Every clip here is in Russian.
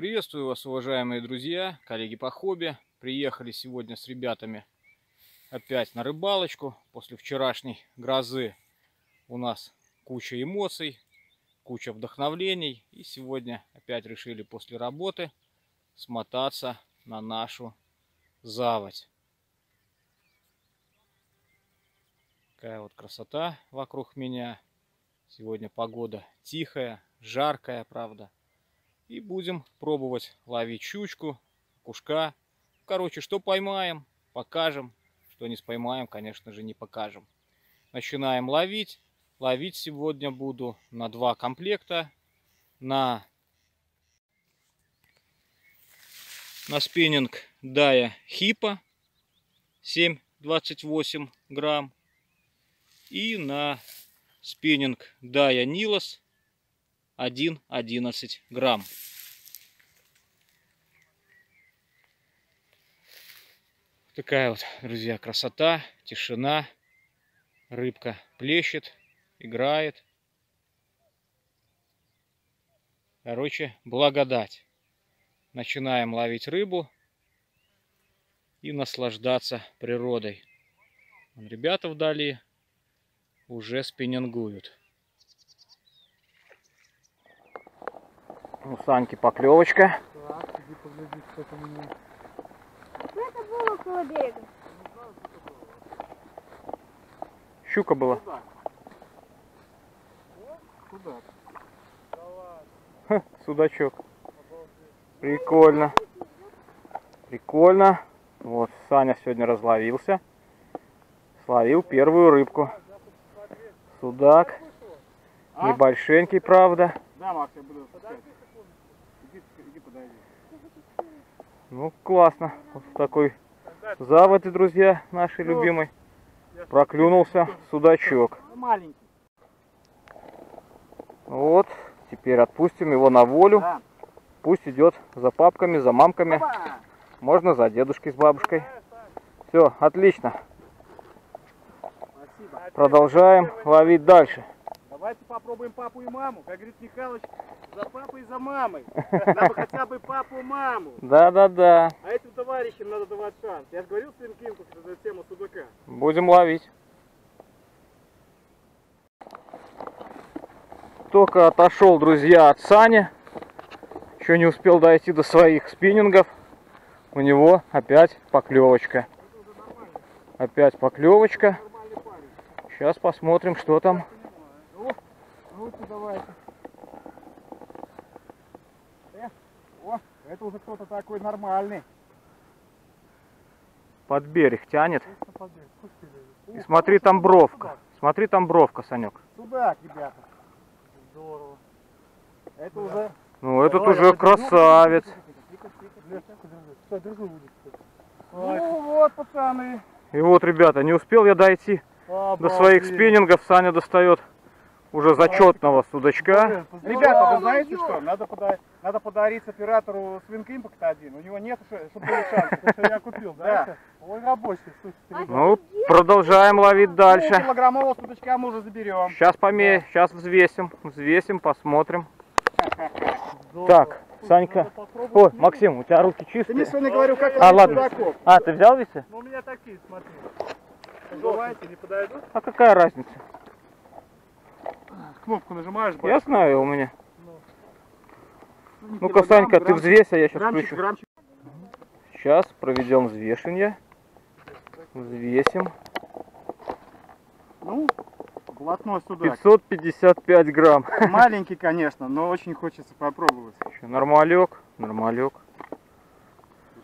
Приветствую вас, уважаемые друзья, коллеги по хобби. Приехали сегодня с ребятами опять на рыбалочку. После вчерашней грозы у нас куча эмоций, куча вдохновлений. И сегодня опять решили после работы смотаться на нашу заводь. Такая вот красота вокруг меня. Сегодня погода тихая, жаркая, правда. И будем пробовать ловить щучку, кушка. Короче, что поймаем, покажем. Что не споймаем, конечно же, не покажем. Начинаем ловить. Ловить сегодня буду на два комплекта. На, на спиннинг Дая Хипа 7,28 грамм. И на спиннинг Дая Нилос 1,11 грамм. Такая вот, друзья, красота, тишина. Рыбка плещет, играет. Короче, благодать. Начинаем ловить рыбу и наслаждаться природой. Ребята вдали уже спиннингуют. У Саньки поклевочка. Так, иди погляди, что там у меня. Это было около берега? Щука была. Куда? Куда? Ха, судачок. Прикольно. Прикольно. Вот, Саня сегодня разловился. Словил первую рыбку. Судак. А? Небольшенький, правда. Да, Макс, я буду подойди. Ну, классно. Вот такой заводе, друзья, нашей любимой. Проклюнулся судачок. Ну, маленький. Вот, теперь отпустим его на волю. Да. Пусть идет за папками, за мамками. Опа! Можно за дедушкой с бабушкой. Все, отлично. Спасибо. Продолжаем ловить дальше. Давайте попробуем папу и маму. Как говорит Михалыч, за папой и за мамой. Надо хотя бы папу, маму. Да-да-да. А этим товарищам надо давать шанс. Я же говорил своим кинку, что это тема судака. Будем ловить. Только отошел, друзья, от Сани. Еще не успел дойти до своих спиннингов. У него опять поклевочка. Опять поклевочка. Сейчас посмотрим, что там. Давайте. Э, о, это уже кто-то такой нормальный. Под берег тянет. И Ух, смотри, хороший там бровка. судак. Смотри, там бровка, Санек. Судак, ребята. Здорово. Это уже... Ну, этот Давай, уже красавец. Ну вот, пацаны. И вот, ребята, не успел я дойти до своих спиннингов. Саня достает уже зачетного судачка. Ребята, вы знаете что? Надо, пода- надо подарить оператору Swing Impact один. У него нет, чтобы были шансы. Потому что я купил, да? Ой, рабочий, слушайте, ребята. Ну, продолжаем ловить Ну, дальше. килограммового судачка мы уже заберем. Сейчас померяем, сейчас взвесим, взвесим, посмотрим. Так, Санька. Ой, Максим, у тебя руки Ты мне чистые? сегодня говорю, как А, ладно. судаков. А, ты взял весы? Ну, у меня такие, смотри. Желаете, не подойдут? А какая разница? Кнопку нажимаешь, Я знаю у меня. Ну, Ну-ка, килограмм, Санька, ты взвесь, а я сейчас включу. Сейчас проведем взвешивание. Взвесим. Ну, блатной судак. 555 грамм. Маленький, конечно, но очень хочется попробовать. Ещё Нормалек, нормалек.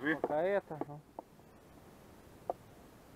Держи. А это?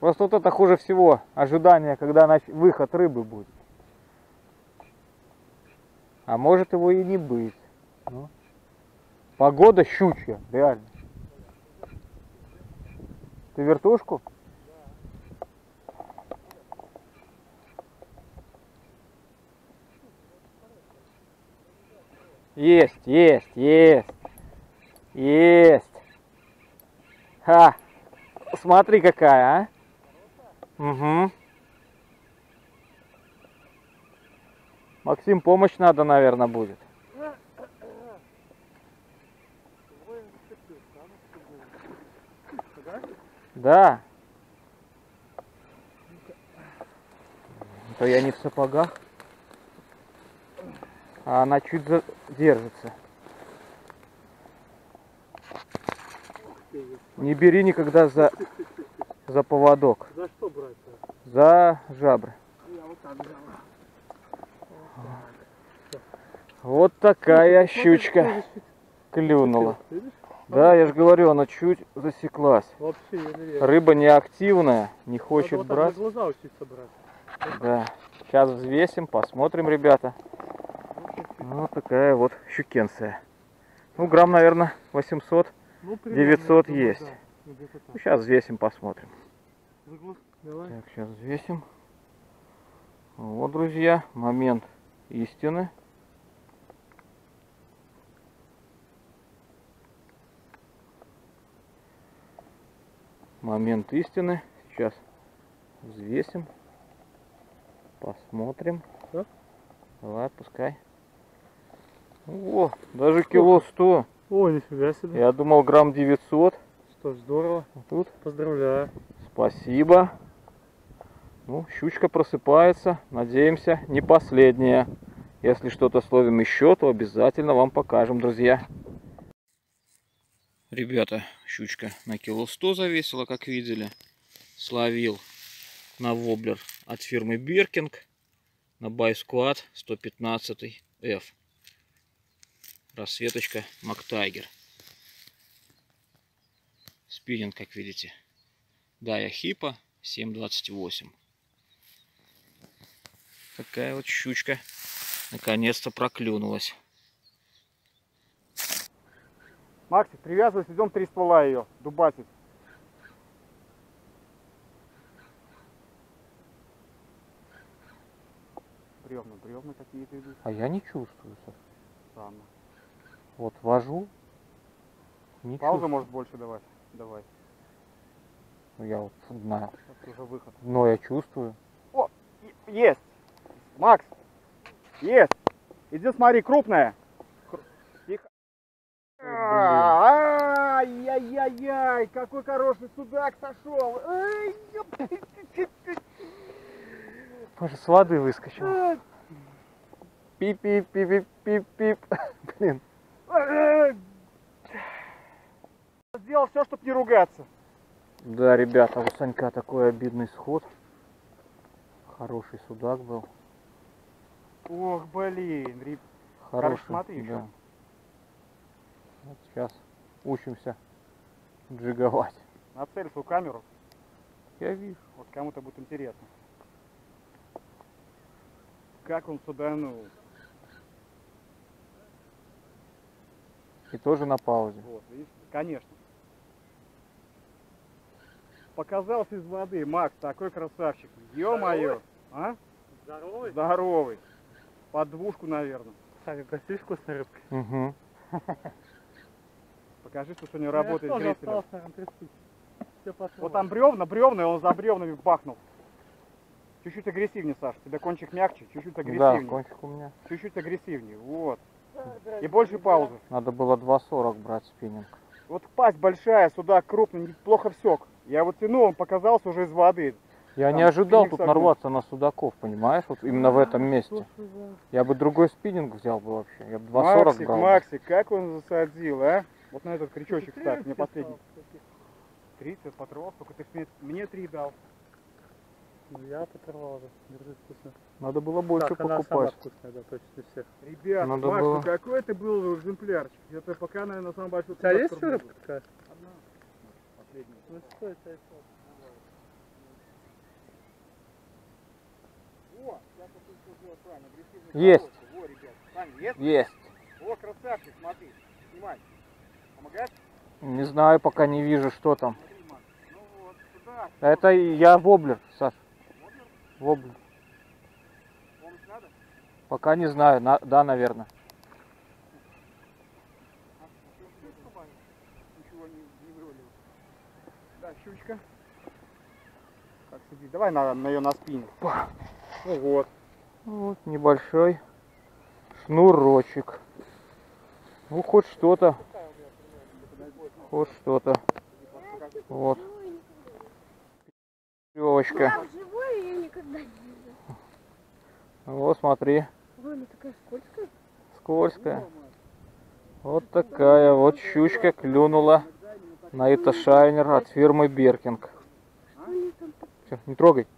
Просто вот это хуже всего. Ожидание, когда нач- выход рыбы будет. А может его и не быть. Ну. Погода щучья, реально. Ты вертушку? Есть, есть, есть. Есть. Ха. Смотри какая, а. Угу. Максим, помощь надо, наверное, будет. Да. То я не в сапогах. А она чуть задержится. Не бери никогда за, за поводок. За что брать-то? За жабры. Я вот так взял. Вот такая щучка клюнула. Да, я же говорю, она чуть засеклась. Рыба неактивная, не хочет брать. Да. Сейчас взвесим, посмотрим, ребята. Вот такая вот щукенция. Ну, грамм, наверное, 800. Ну, 900 я думаю, есть. Ну, сейчас взвесим, посмотрим. Так, сейчас взвесим. Вот, друзья, момент истины. Момент истины. Сейчас взвесим. Посмотрим. Всё? Давай, отпускай. О, даже кило сто. О, нифига себе. Я думал грамм 900. Что ж, здорово. А Тут Поздравляю. Спасибо. Ну, щучка просыпается. Надеемся, не последняя. Если что-то словим еще, то обязательно вам покажем, друзья. Ребята, щучка на кило 100 завесила, как видели. Словил на воблер от фирмы Биркинг на Байскуат 115 F. Рассветочка Мактайгер. Спиннинг, как видите. Дая Хипа 728. Такая вот щучка наконец-то проклюнулась. Максик, привязывайся, идем три ствола ее, дубасить. Бревна, бревна какие-то идут. А я не чувствую. Саш. Странно. Вот вожу. Не Паузу чувствую. может больше давать? Давай. Ну, Я вот знаю. Это уже выход. Но я чувствую. Е- Есть! Макс! Есть! Иди смотри, крупная. Кру- Тихо. Ай-яй-яй-яй, какой хороший судак сошел. Боже, с воды выскочил. Пип-пип-пип-пип-пип. Блин. Сделал все, чтобы не ругаться. Да, ребята, у Санька такой обидный сход. Хороший судак был. Ох, блин, реб- Хороший. смотри ещё. да. Вот сейчас учимся джиговать. нацель свою камеру. Я вижу. Вот кому-то будет интересно. Как он суданул. И тоже на паузе. Вот, видишь? Конечно. Показался из воды. Макс, такой красавчик. Ё-моё. А? Здоровый? Здоровый. Под двушку, наверное. Саня, гостишь вкусной рыбкой? Угу. Покажи, что сегодня работает Я тоже зрителям. осталось, наверное, 30. Все посмотрим. Вот там бревна, бревна, и он за бревнами бахнул. Чуть-чуть агрессивнее, Саш. Тебе кончик мягче, чуть-чуть Да, агрессивнее. кончик у меня. Чуть-чуть агрессивнее. Вот. И больше паузы. Надо было 2.40 брать спиннинг. Вот пасть большая, судак крупный, неплохо всек. Я вот тянул, он показался уже из воды. Я Там не ожидал тут нарваться на судаков, понимаешь? Вот именно в этом месте. Я бы другой спиннинг взял бы вообще. Я бы 2.40 Максик, брал. Максик, как он засадил, а? Вот на этот крючочек, кстати, мне последний. 30 патронов, только ты мне, мне 3 дал. Ну, Я поторвал уже. Держи вкусно. Надо было больше так, она сама покупать. вкусная, да, точно всех. Ребята, Надо Макс, было. какой это был экземплярчик? Это пока, наверное, самый большой. У тебя судак, есть такая? Одна. Последняя. Ну что это? это? О, сейчас вот агрессивный Есть. колодцы. Во, ребят. Саня, есть? Есть. О, красавчик, смотри. Снимай. Помогать? Не знаю, пока не вижу, что там. Смотри. Ну вот, сюда. Это я воблер, Саш. Воблер. Помощь надо? Пока не знаю. На- да, наверное. Да, щучка. Как сидит? Давай на, на ее на спине. Ну вот. Вот небольшой шнурочек. Ну, хоть что-то. Хоть что-то. Вот. А видела. Вот смотри, скользкая. Вот такая вот щучка клюнула на это шайнер от фирмы Беркинг. Всё, не трогай.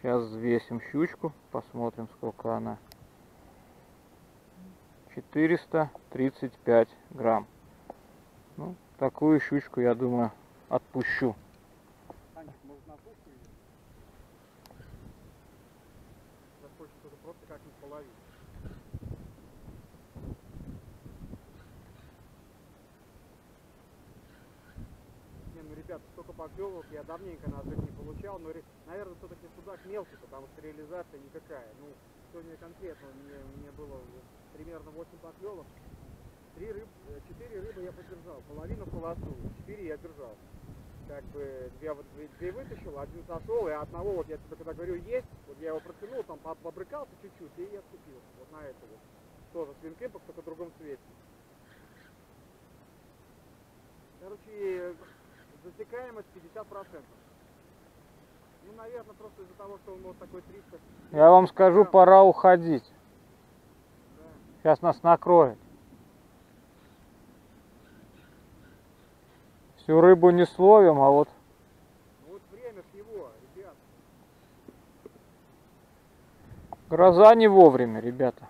Сейчас взвесим щучку, посмотрим, сколько она. 435 грамм. Ну, такую щучку, я думаю, отпущу. Захочется просто как-нибудь половить. Не, ну, ребята, столько поклевок я давненько на озере не получал, но, наверное, все-таки судак мелкий, потому что реализация никакая. Ну, сегодня конкретно мне, мне было примерно 8 поклевок. Три рыб, э, четыре рыбы я подержал, половину полосу, четыре я держал. Как бы две, две, две вытащил, один сошел, и одного, вот я тебе когда говорю, есть, вот я его протянул, там по- побрыкался чуть-чуть, и я отцепил. Вот на это вот. Тоже свинкэпок, только в другом цвете. Короче, засекаемость 50%. Ну, наверное, просто из-за того, что он вот такой 300. Я вам скажу, пора уходить. Да. Сейчас нас накроет. Всю рыбу не словим, а вот Ну вот время его, ребят. гроза не вовремя, ребята.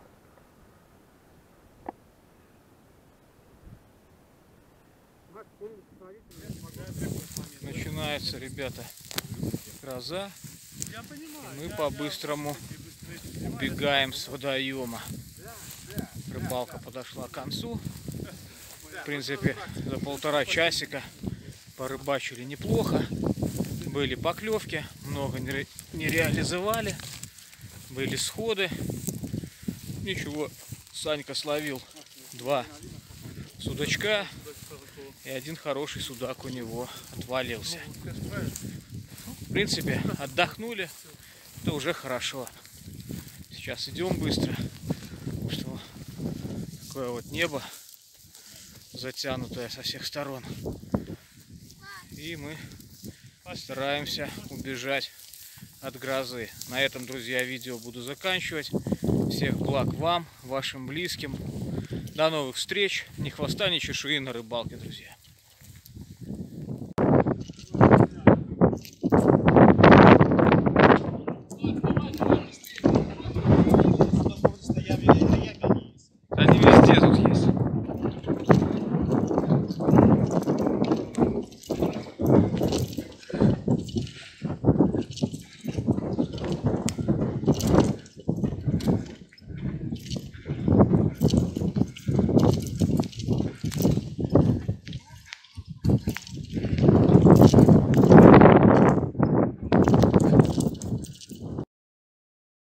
Остановите меня, помогает. Начинается, ребята, гроза. Мы по-быстрому убегаем с водоема. Рыбалка подошла к концу. В принципе, за полтора часика порыбачили неплохо. Были поклевки, много не реализовали. Были сходы. Ничего, Санька словил два судачка. И один хороший судак у него отвалился. В принципе, отдохнули. Это уже хорошо. Сейчас идем быстро. Что такое вот небо затянутое со всех сторон. И мы стараемся убежать от грозы. На этом, друзья, видео буду заканчивать. Всех благ вам, вашим близким. До новых встреч. Ни хвоста, ни чешуи на рыбалке, друзья.